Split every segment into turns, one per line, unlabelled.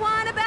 want
about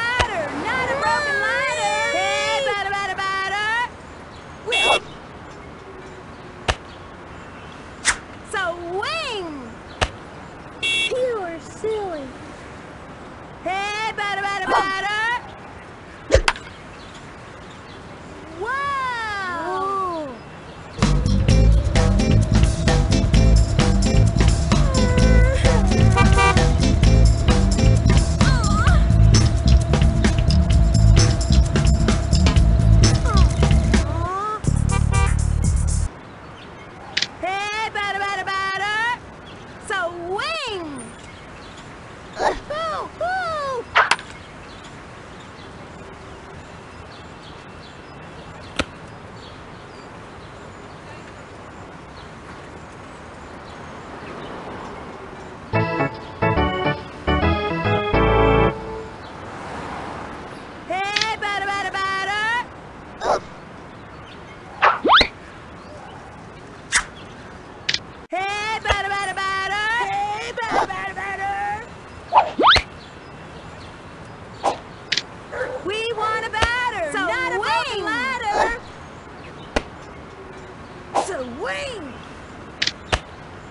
swing!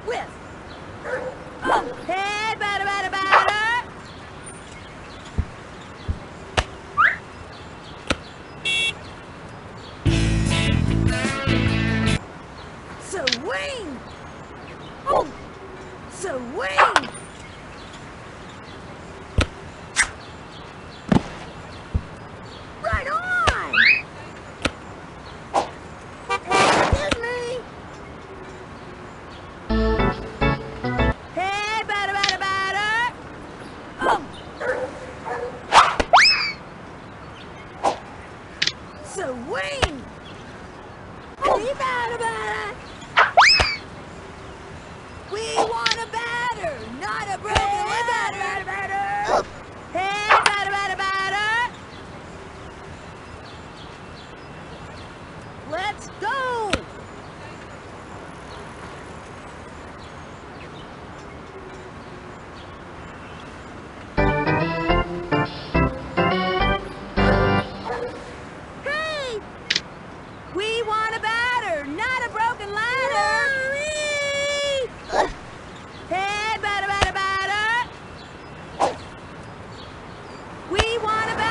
Whiff! Oh,
hey, batter, batter, batter!
Swing! Oh, swing!
want about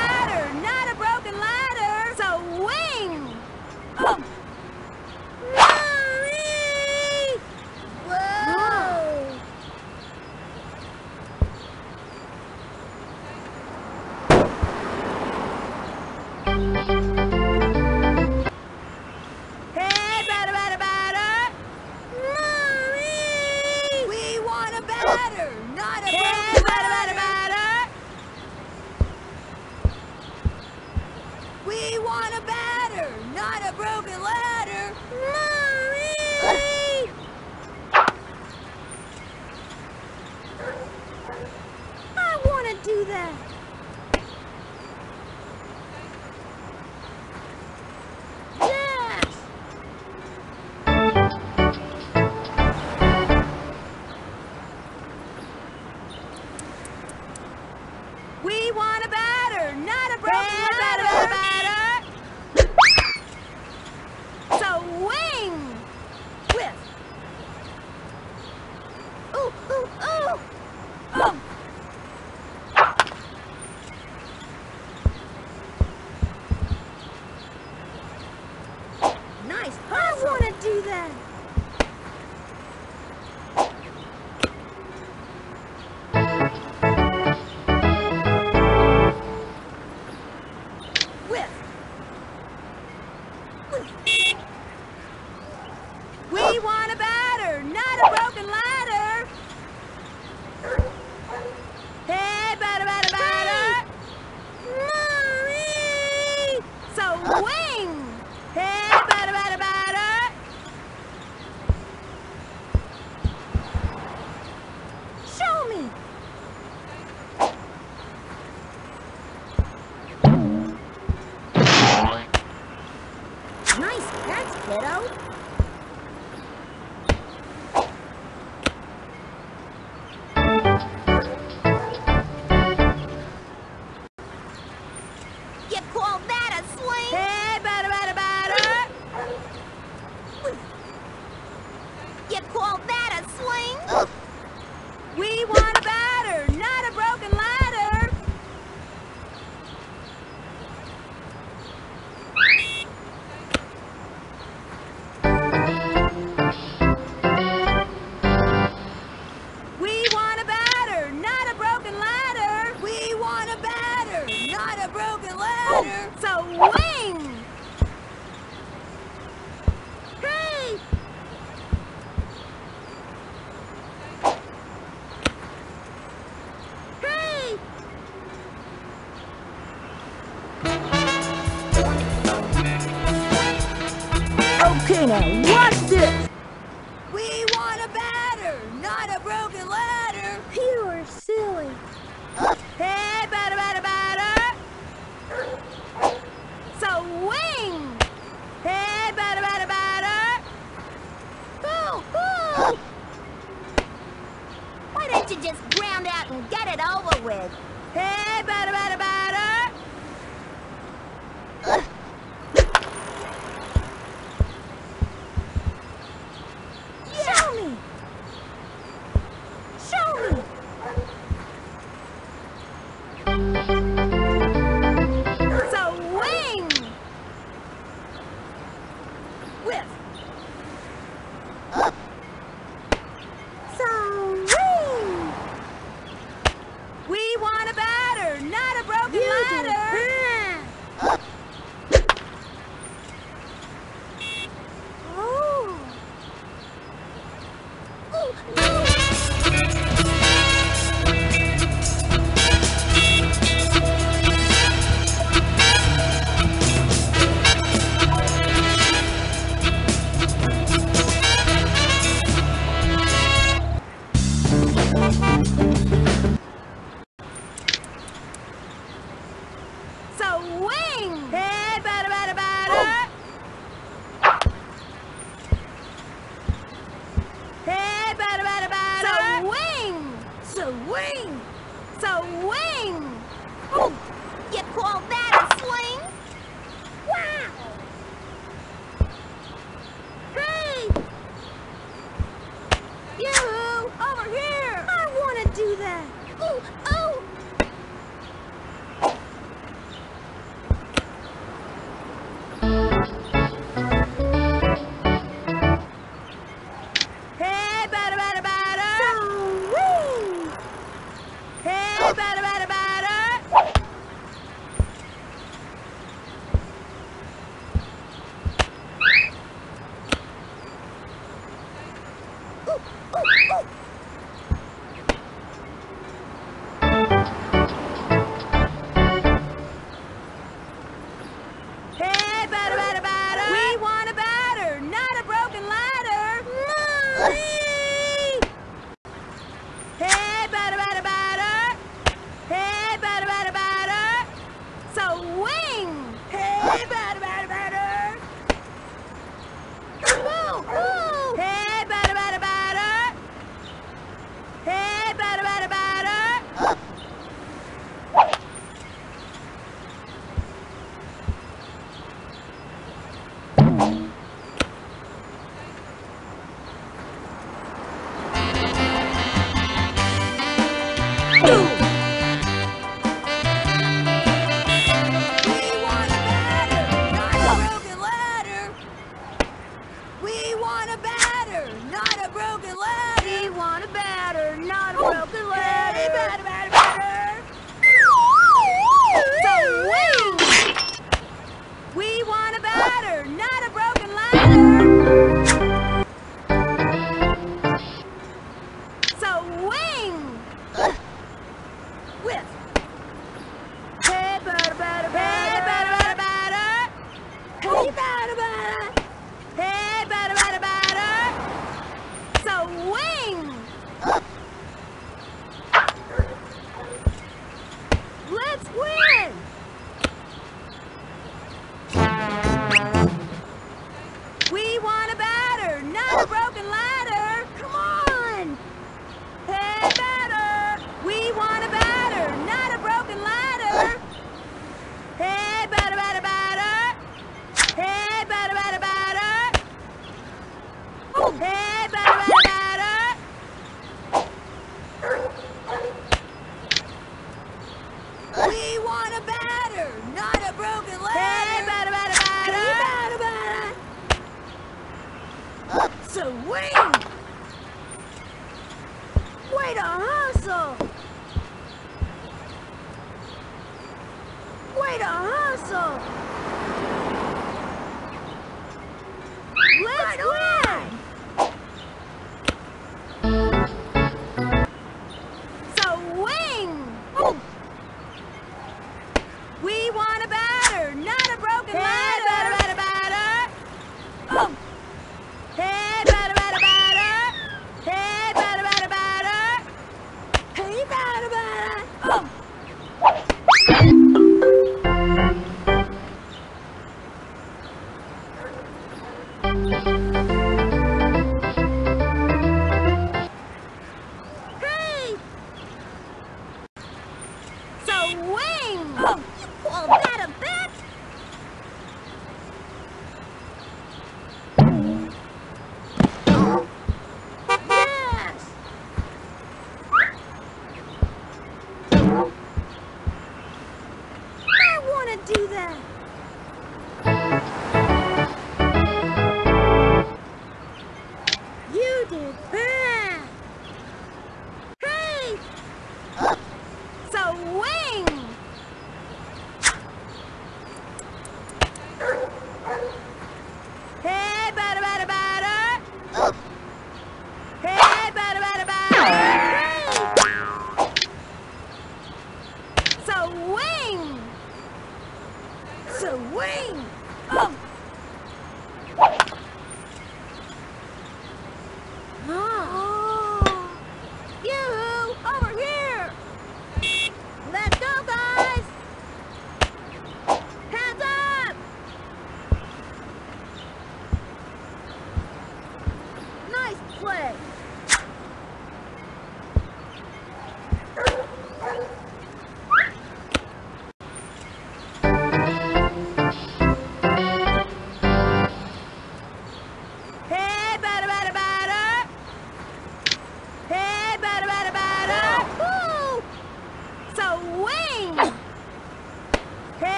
broken ladder, so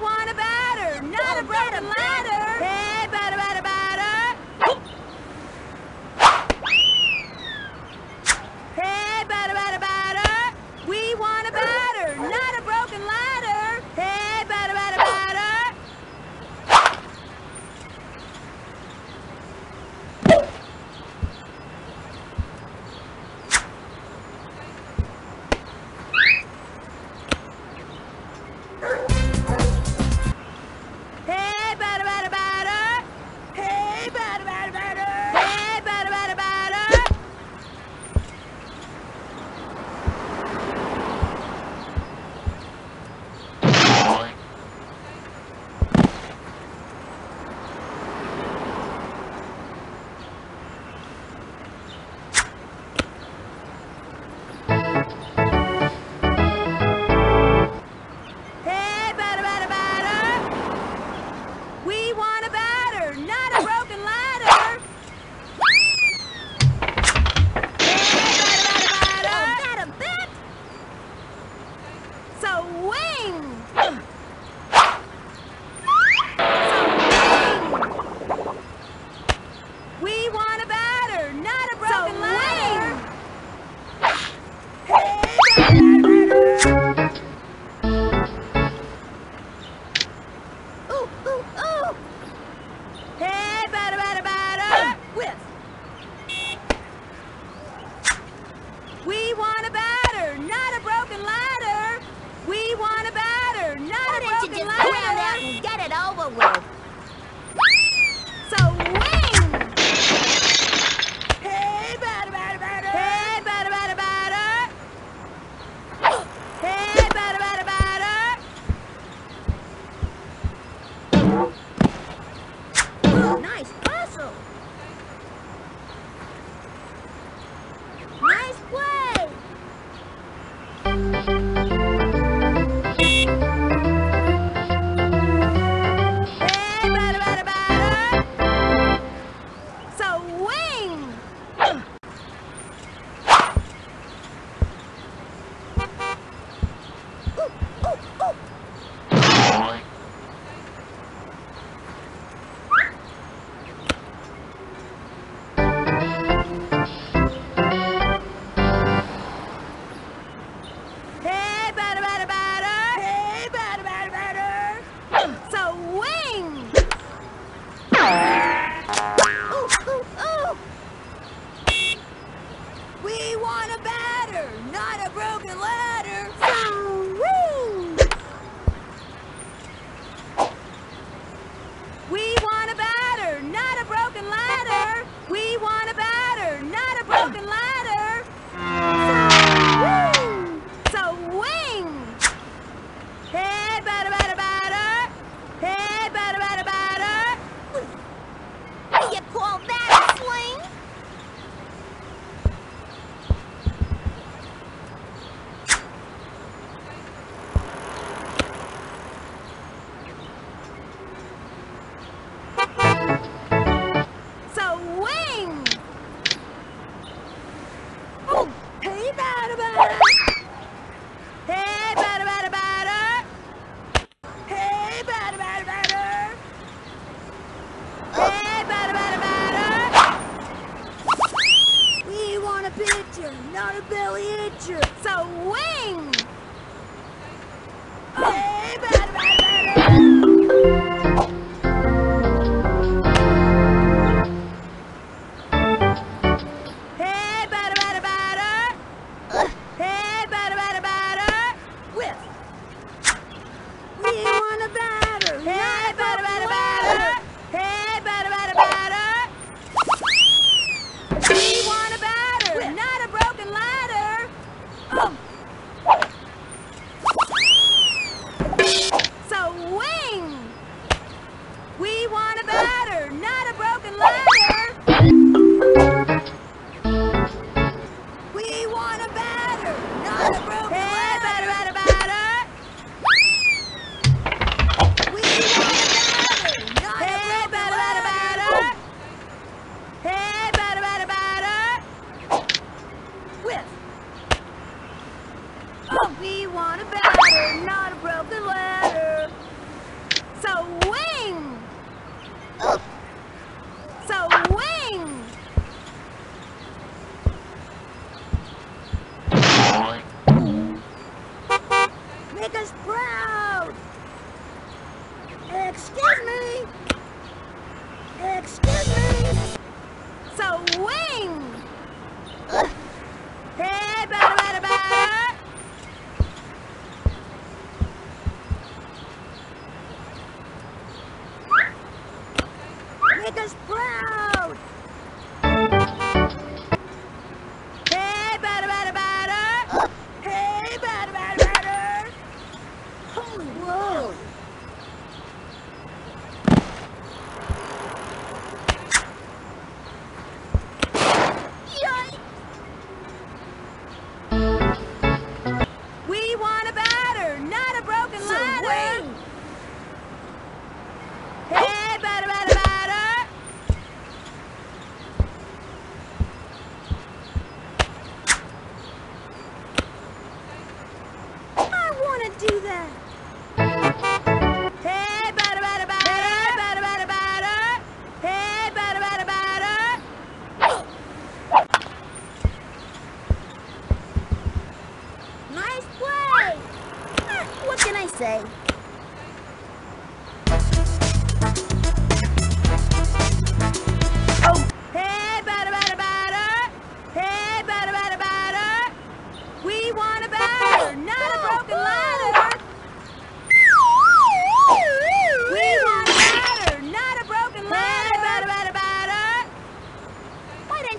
want a batter, not a broken
batter,
ladder.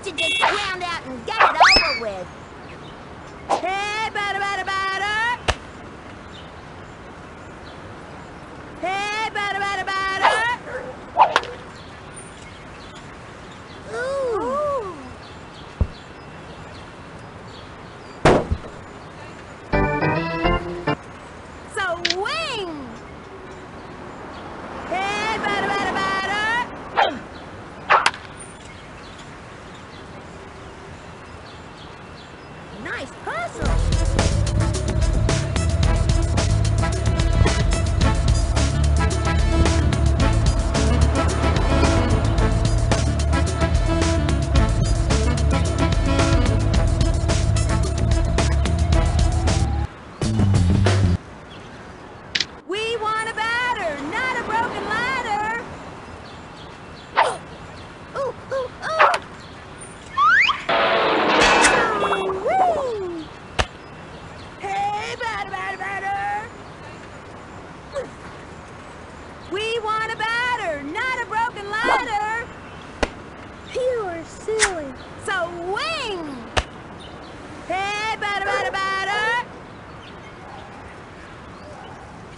don't you just round out and get it over with?
Hey, batter, batter, batter!
Hey, batter, batter, batter!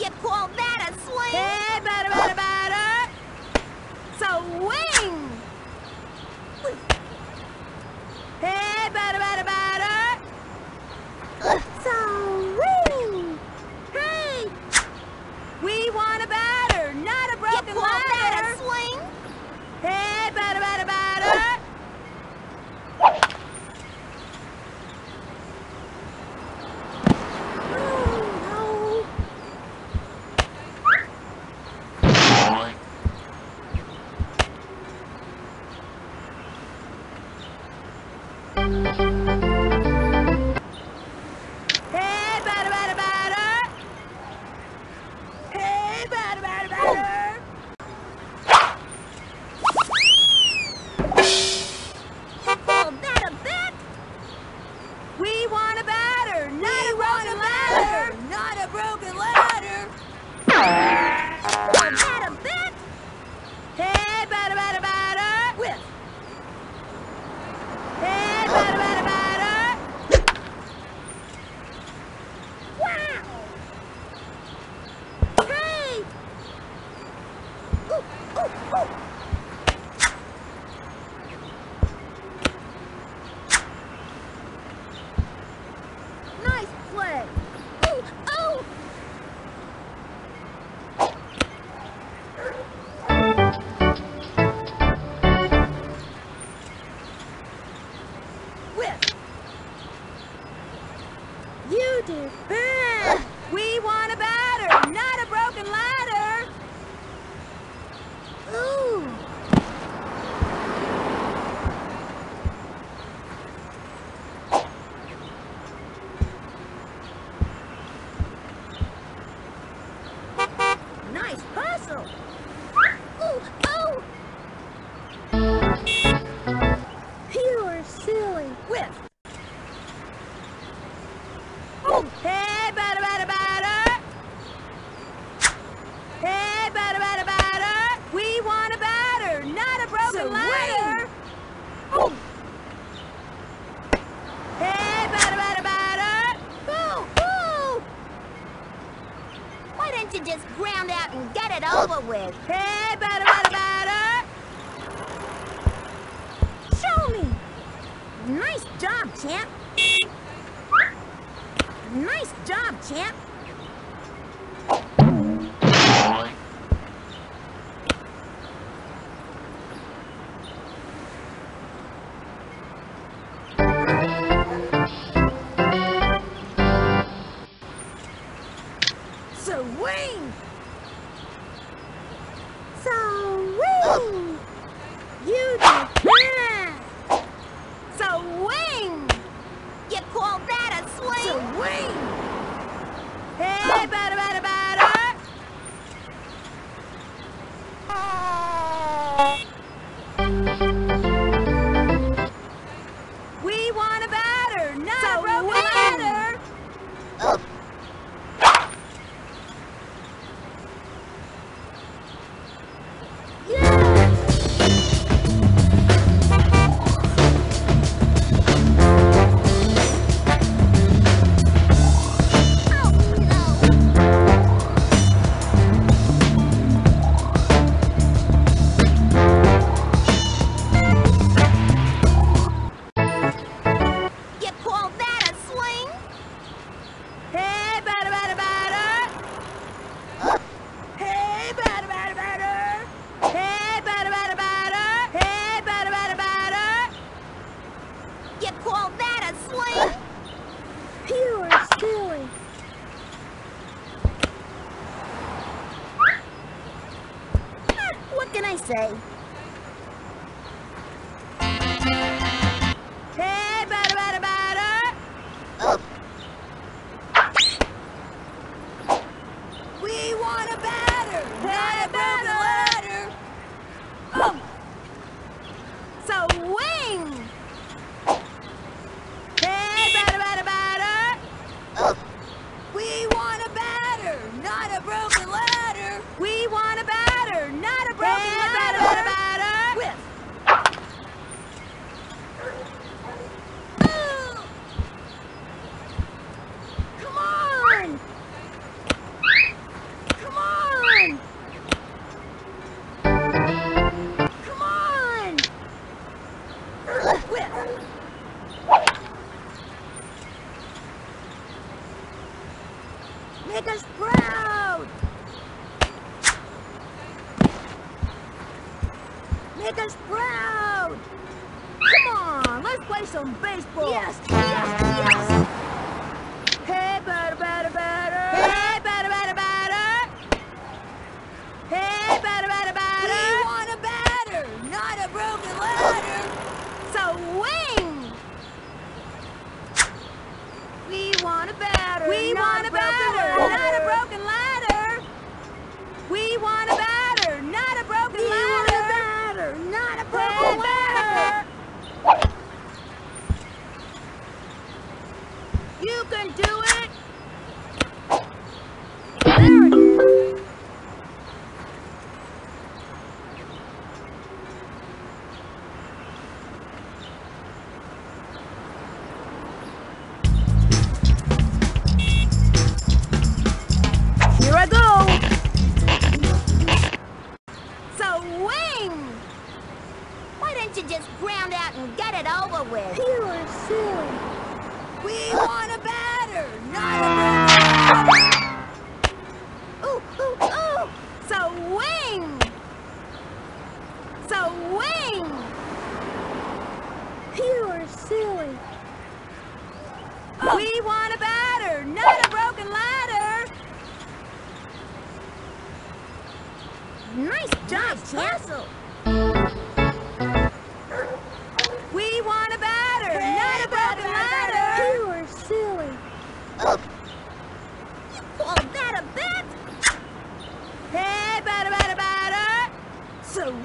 You call that a swing? nhé. can do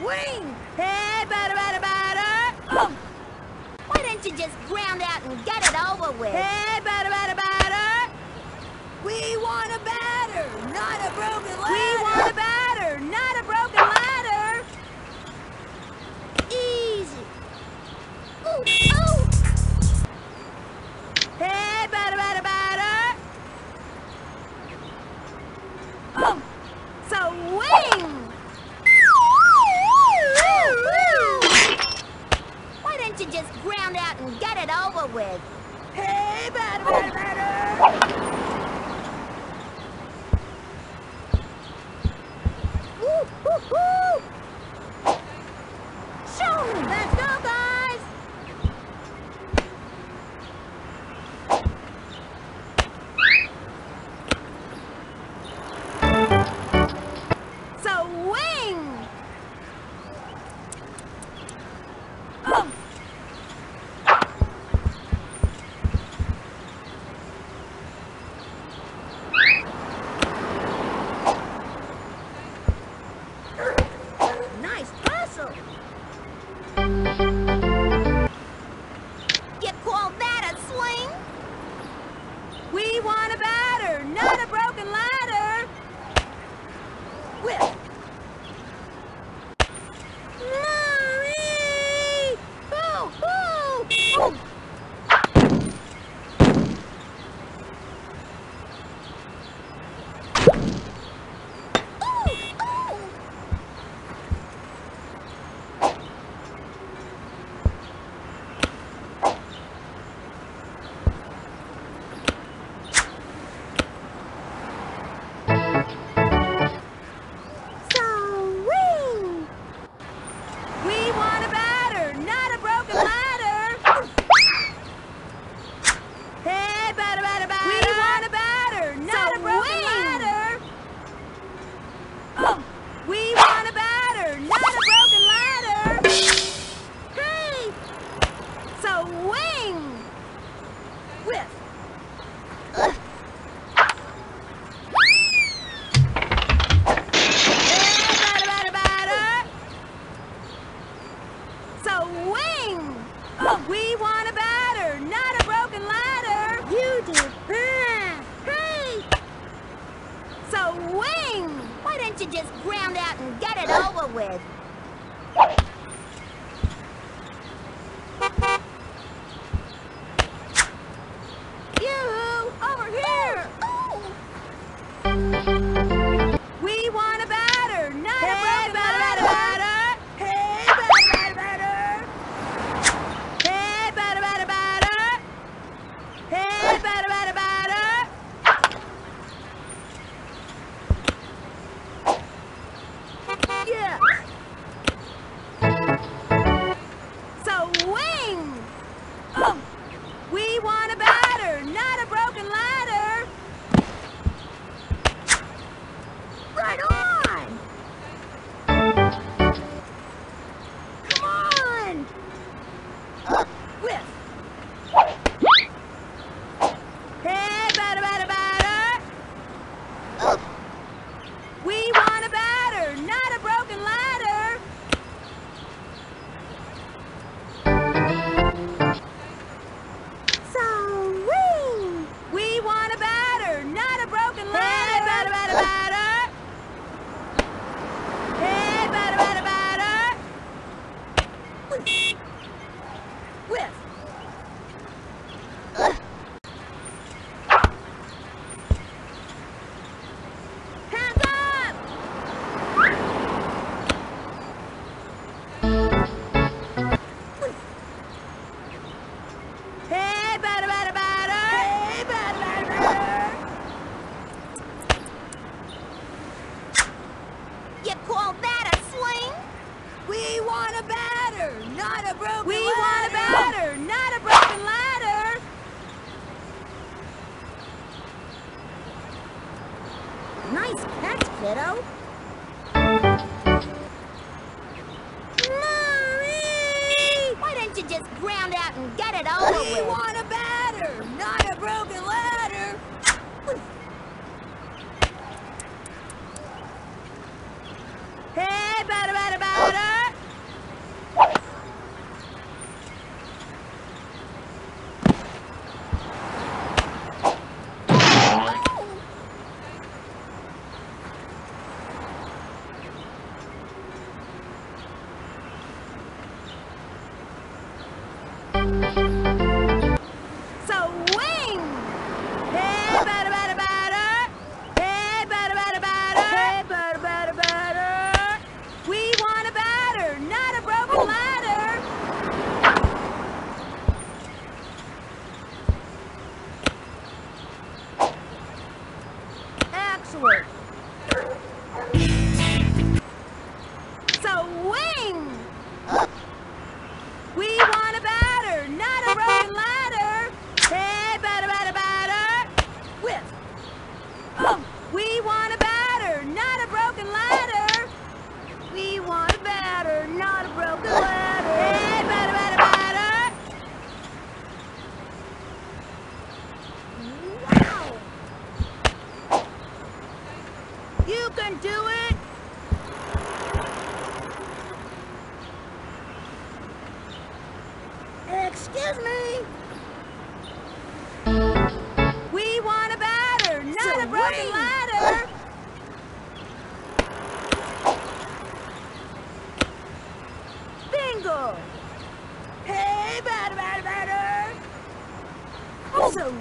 wing!
Hey, batter, batter, batter! Oh. Why don't you just ground out and get it over with? Hey, batter, batter, batter!
We want a batter, not a broken
leg! with.
Hey,
bad,
bad, bad, A wing!
Oh.
We want a batter, not a broken ladder!
You
do. hey! So wing!
Why don't you just ground out and get it over with?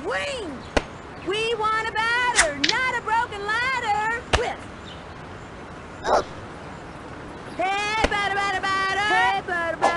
wing. We want a batter, not a broken ladder.
Whiff.
Oh. Hey, batter, batter, batter.
Hey, batter, batter.